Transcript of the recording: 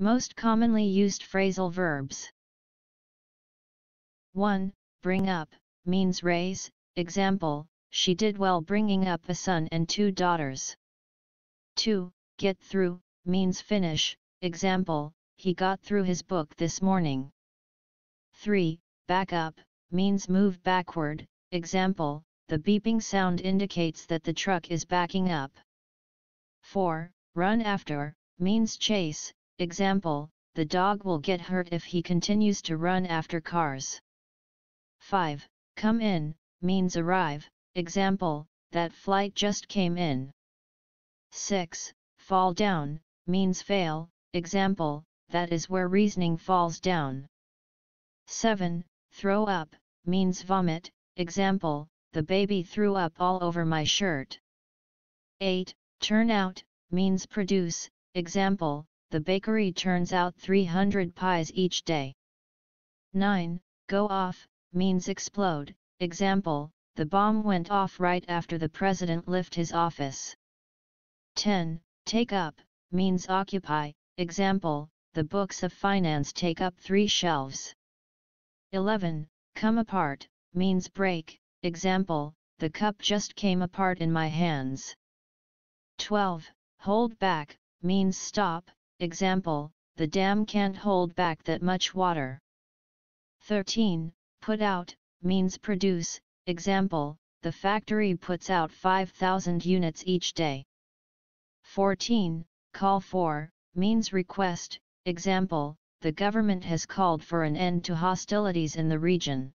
Most commonly used phrasal verbs. 1. Bring up, means raise, example, she did well bringing up a son and two daughters. 2. Get through, means finish, example, he got through his book this morning. 3. Back up, means move backward, example, the beeping sound indicates that the truck is backing up. 4. Run after, means chase, example, the dog will get hurt if he continues to run after cars. 5. Come in, means arrive, example, that flight just came in. 6. Fall down, means fail, example, that is where reasoning falls down. 7. Throw up, means vomit, example, the baby threw up all over my shirt. 8. Turn out, means produce, example, the bakery turns out 300 pies each day. 9. Go off, means explode, example, the bomb went off right after the president left his office. 10. Take up, means occupy, example, the books of finance take up three shelves. 11. Come apart, means break, example, the cup just came apart in my hands. 12. Hold back, means stop, example, the dam can't hold back that much water. 13. Put out, means produce, example, the factory puts out 5,000 units each day. 14. Call for, means request, example, the government has called for an end to hostilities in the region.